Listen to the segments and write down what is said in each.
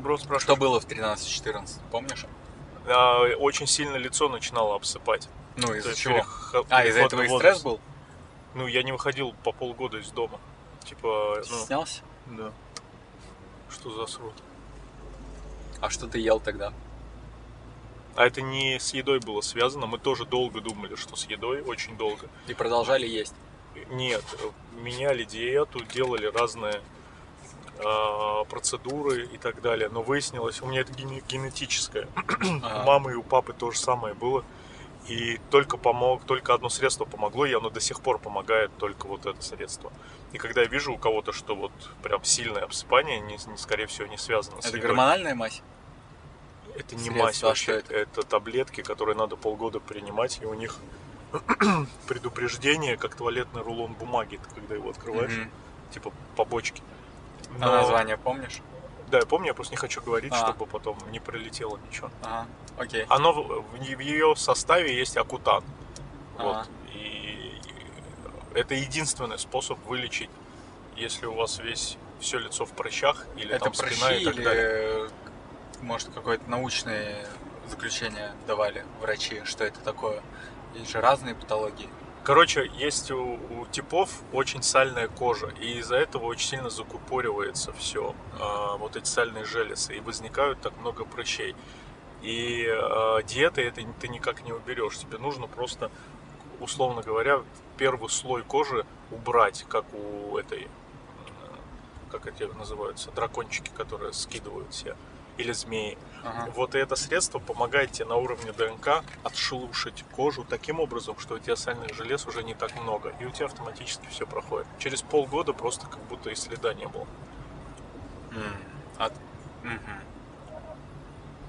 Что спрашиваешь? было в 13-14, помнишь? А, очень сильно лицо начинало обсыпать. Ну, из-за чего? перех- А, из-за этого в и возраст. стресс был? Ну, я не выходил по полгода из дома. Типа, ну, Стеснялся? да. Что за срок? А что ты ел тогда? А это не с едой было связано. Мы тоже долго думали, что с едой, очень долго. И продолжали есть? Нет, меняли диету, делали разные процедуры и так далее. Но выяснилось, у меня это гене- генетическое. У А, мамы и у папы то же самое было. И только помог, только одно средство помогло, и оно до сих пор помогает, только вот это средство. И когда я вижу у кого-то, что вот прям сильное обсыпание, не, не- скорее всего, не связано с Это гормональная мазь? Это не Средство, мазь а вообще, что это? таблетки, которые надо полгода принимать, и у них предупреждение, как туалетный рулон бумаги, ты когда его открываешь, Мгм. типа побочки. Но- название помнишь? Да, я помню, я просто не хочу говорить, А. чтобы потом не прилетело ничего. Ага, окей. Оно в, в ее составе есть акутан. Вот. Ага. И это единственный способ вылечить, если у вас весь все лицо в прыщах или Это там прыщи спина и так или, далее. может, какое-то научное заключение давали врачи, что это такое? Есть же разные патологии. Короче, есть у, у типов очень сальная кожа, и из-за этого очень сильно закупоривается все, вот эти сальные железы, и возникают так много прыщей. И э, диетой это ты никак не уберешь. Тебе нужно просто, условно говоря, первый слой кожи убрать, как у этой, э, как эти называются, дракончики, которые скидывают все, или змеи. Ага. Вот и это средство помогает тебе на уровне ДНК отшелушить кожу таким образом, что у тебя сальных желез уже не так много, и у тебя автоматически все проходит. Через полгода просто как будто и следа не было. М. А... мгм.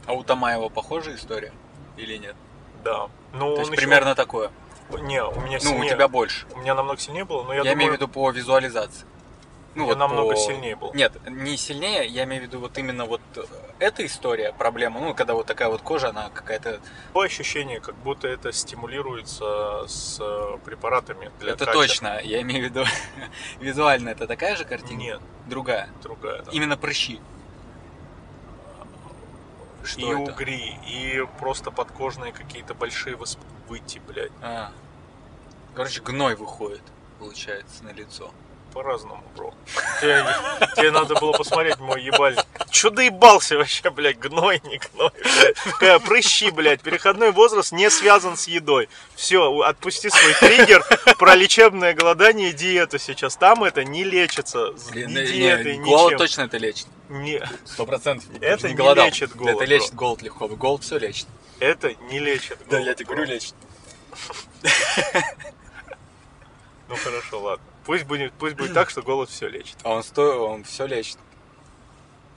А у Тамаева похожая история или нет? Да. Ну, То есть еще- примерно такое. Не, у меня Ну, у сильнее. тебя больше. У меня намного сильнее было, но я, Я, думаю, имею в виду по визуализации. Ну, я вот намного по- сильнее был. Нет, не сильнее, я имею в виду вот именно вот э, эта история, проблема, ну, когда вот такая вот кожа, она какая-то... Такое ощущение, как будто это стимулируется с э, препаратами для это кача. точно, я имею в виду визуально, это такая же картина? Нет, Другая. другая. да. Именно прыщи. Что и это? угри, и просто подкожные какие-то большие выйти, блядь. А. Короче, гной выходит, получается, на лицо. По-разному, бро. Тебе, тебе надо было посмотреть мой ебальник. Че доебался вообще, блядь, гной, не гной, блядь. Прыщи, блядь. Переходной возраст не связан с едой. Все, отпусти свой триггер про лечебное голодание и диету сейчас. Там это не лечится. Ни не- диетой, не, голод ничем. точно это лечит. Не, Сто процентов. Это не голодал. лечит голод, Это лечит голод легко. Голод все лечит. это не лечит. Да, голод, я тебе говорю, лечит. Ну хорошо, ладно. Пусть будет, пусть будет так, что голод все лечит. А он сто, он все лечит.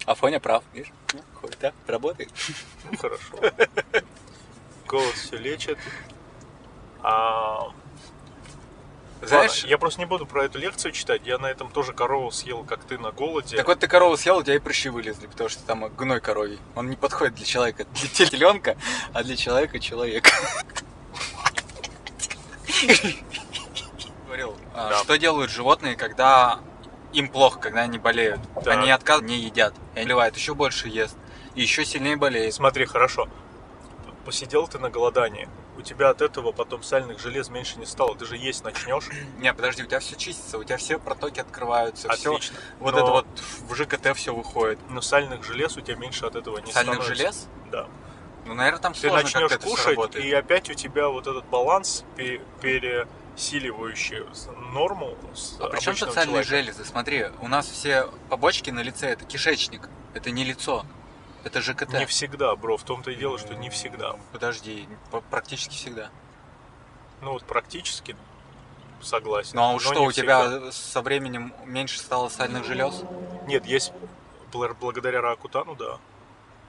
А Фоня прав, видишь? Ну, хоть так, работает. Ну хорошо. Голод все лечит. А, Знаешь, Ладно, я просто не буду про эту лекцию читать. Я на этом тоже корову съел, как ты на голоде. так вот ты корову съел, у тебя и прыщи вылезли, потому что там гной коровий. Он не подходит для человека, для теленка, а для человека человек. Говорил, а, Да. что делают животные, когда им плохо, когда они болеют? Да. Они отказ не едят, и они ливают, еще больше ест, и еще сильнее болеет. Смотри, хорошо. Посидел ты на голодании. У тебя от этого потом сальных желез меньше не стало. Ты же есть начнешь. Не, подожди, у тебя все чистится, у тебя все протоки открываются, все. Отлично. Вот Но- это вот в ЖКТ все выходит. Но сальных желез у тебя меньше от этого не Сальных становится. желез? Да. Ну, наверное, там Ты сложно начнешь все кушать, и опять у тебя вот этот баланс пе- пересиливающий с- норму А при чем сальные человека. железы? Смотри, у нас все побочки на лице это кишечник, это не лицо, это ЖКТ. Не всегда, бро. В том-то и дело, что не всегда. Подожди, практически всегда. Ну вот практически согласен. Ну а вот что, у всегда. тебя со временем меньше стало сальных желез? Нет, есть бл- благодаря ракутану, да.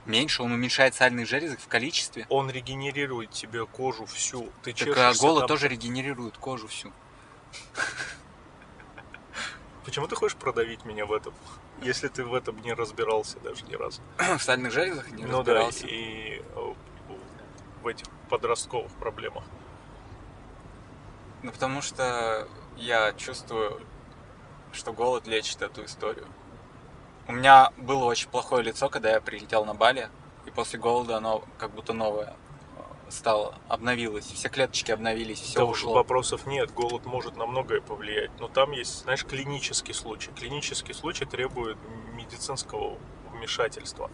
Меньше, он уменьшает сальные железы в количестве. Он регенерирует тебе кожу всю. Ты Так а голод там. тоже регенерирует кожу всю. Почему ты хочешь продавить меня в этом? Если ты в этом не разбирался даже ни разу. в сальных железах не ну да, разбирался. и э, в этих подростковых проблемах. Ну потому что я чувствую, что голод лечит эту историю. У меня было очень плохое лицо, когда я прилетел на Бали, и после голода оно как будто новое э, стало, обновилось, все клеточки обновились, все Да, ушло. Вопросов нет, голод может на многое повлиять, но там есть, знаешь, клинический случай. Клинический случай требует медицинского вмешательства.